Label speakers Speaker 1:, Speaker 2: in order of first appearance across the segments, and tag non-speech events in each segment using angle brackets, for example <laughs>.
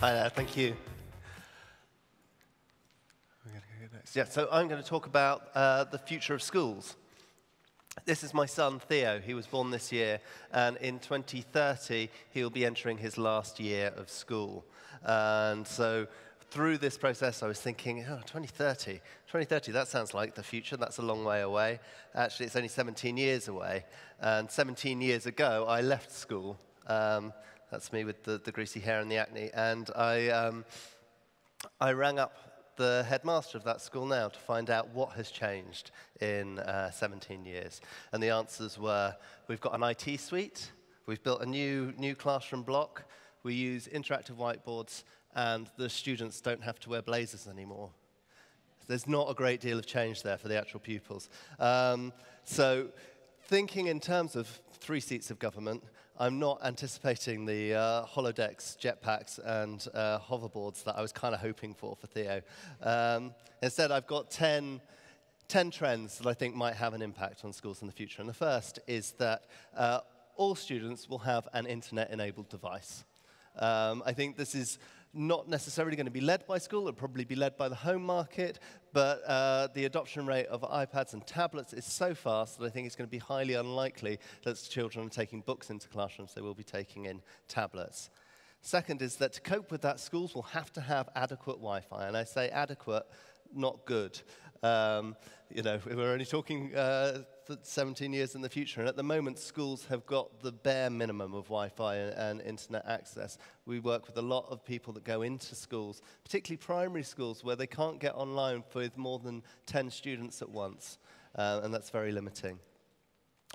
Speaker 1: Hi there, thank you. Yeah, so I'm going to talk about uh, the future of schools. This is my son Theo. He was born this year, and in 2030, he'll be entering his last year of school. And so through this process, I was thinking, oh, 2030, 2030, that sounds like the future. That's a long way away. Actually, it's only 17 years away. And 17 years ago, I left school. Um, that's me with the, the, greasy hair and the acne. And I, um, I rang up the headmaster of that school now to find out what has changed in uh, 17 years. And the answers were we've got an IT suite, we've built a new, new classroom block, we use interactive whiteboards, and the students don't have to wear blazers anymore. There's not a great deal of change there for the actual pupils. Um, so, thinking in terms of three seats of government, I'm not anticipating the uh, holodecks, jetpacks, and uh, hoverboards that I was kind of hoping for for Theo. Um, instead, I've got 10, 10 trends that I think might have an impact on schools in the future. And the first is that uh, all students will have an internet-enabled device. Um, I think this is not necessarily going to be led by school, it'll probably be led by the home market, but uh, the adoption rate of iPads and tablets is so fast that I think it's going to be highly unlikely that children are taking books into classrooms, they will be taking in tablets. Second is that to cope with that, schools will have to have adequate Wi-Fi, and I say adequate, not good. Um, you know, <laughs> we're only talking uh, 17 years in the future, and at the moment, schools have got the bare minimum of Wi-Fi and, and, internet access. We work with a lot of people that go into schools, particularly primary schools, where they can't get online with more than 10 students at once, uh, and that's very limiting.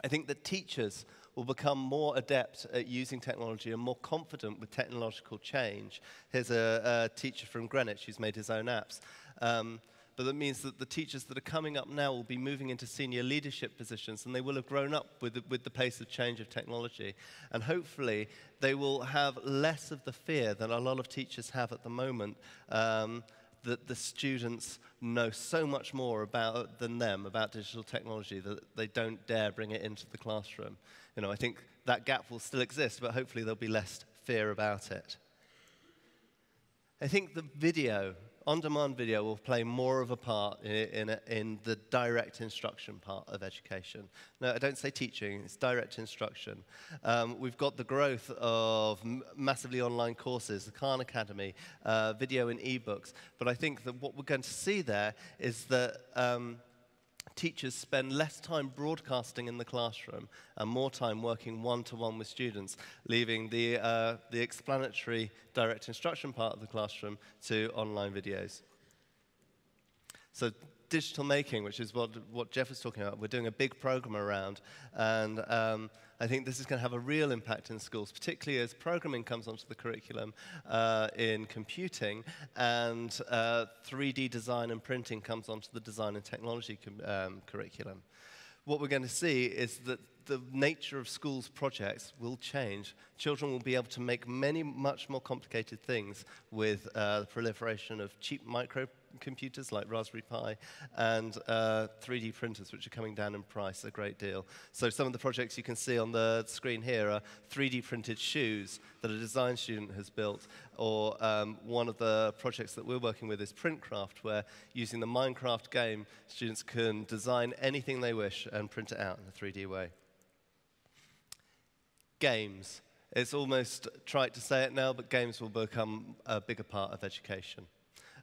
Speaker 1: I think that teachers will become more adept at using technology and more confident with technological change. Here's a, a teacher from Greenwich who's made his own apps. Um, but that means that the teachers that are coming up now will be moving into senior leadership positions and they will have grown up with the, with the pace of change of technology. And hopefully, they will have less of the fear that a lot of teachers have at the moment. Um, that the students know so much more about than them about digital technology that they don't dare bring it into the classroom. You know, I think that gap will still exist, but hopefully there'll be less fear about it. I think the video on-demand video will play more of a part in, in, in, the direct instruction part of education. No, I don't say teaching, it's direct instruction. Um, we've got the growth of massively online courses, the Khan Academy, uh, video and e-books, but I think that what we're going to see there is that um, teachers spend less time broadcasting in the classroom and more time working one-to-one with students, leaving the, uh, the explanatory direct instruction part of the classroom to online videos. So digital making, which is what, what Jeff was talking about, we're doing a big program around, and um, I think this is going to have a real impact in schools, particularly as programming comes onto the curriculum uh, in computing and uh, 3D design and printing comes onto the design and technology um, curriculum. What we're going to see is that the nature of schools' projects will change. Children will be able to make many much more complicated things with uh, the proliferation of cheap micro computers like Raspberry Pi and uh, 3D printers, which are coming down in price a great deal. So some of the projects you can see on the screen here are 3D printed shoes that a design student has built, or um, one of the projects that we're working with is Printcraft, where using the Minecraft game, students can design anything they wish and print it out in a 3D way. Games. It's almost trite to say it now, but games will become a bigger part of education.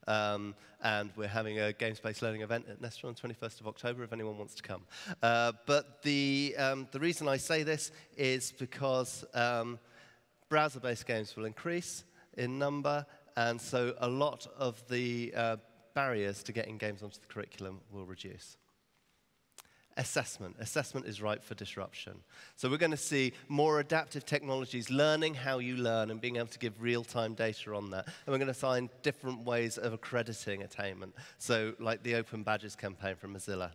Speaker 1: Um, and we're having a games-based learning event at Nesta on 21st of October if anyone wants to come. Uh, but the, um, the reason I say this is because um, browser-based games will increase in number, and so a lot of the uh, barriers to getting games onto the curriculum will reduce assessment. Assessment is ripe for disruption. So we're going to see more adaptive technologies, learning how you learn and being able to give real-time data on that. And we're going to find different ways of accrediting attainment. So like the Open Badges campaign from Mozilla.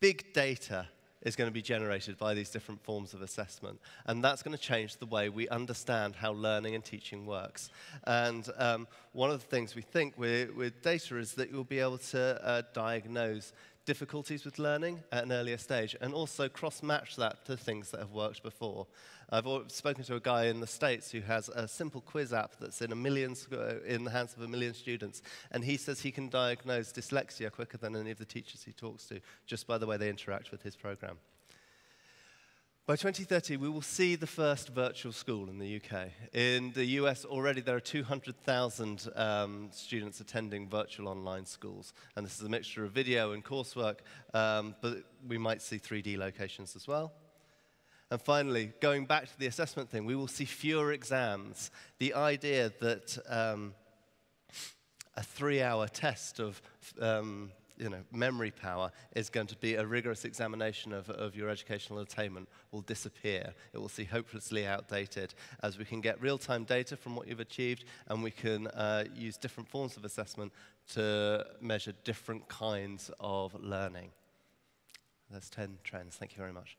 Speaker 1: Big data is going to be generated by these different forms of assessment. And that's going to change the way we understand how learning and teaching works. And um, one of the things we think with, with data is that you'll be able to uh, diagnose difficulties with learning at an earlier stage and also cross-match that to things that have worked before. I've spoken to a guy in the States who has a simple quiz app that's in, a million, in the hands of a million students, and he says he can diagnose dyslexia quicker than any of the teachers he talks to just by the way they interact with his program. By 2030, we will see the first virtual school in the UK. In the US, already there are 200,000 um, students attending virtual online schools. And this is a mixture of video and coursework, um, but we might see 3D locations as well. And finally, going back to the assessment thing, we will see fewer exams. The idea that um, a three hour test of um, you know, memory power is going to be a rigorous examination of, of your educational attainment will disappear. It will see hopelessly outdated as we can get real-time data from what you've achieved and we can uh, use different forms of assessment to measure different kinds of learning. That's 10 trends. Thank you very much.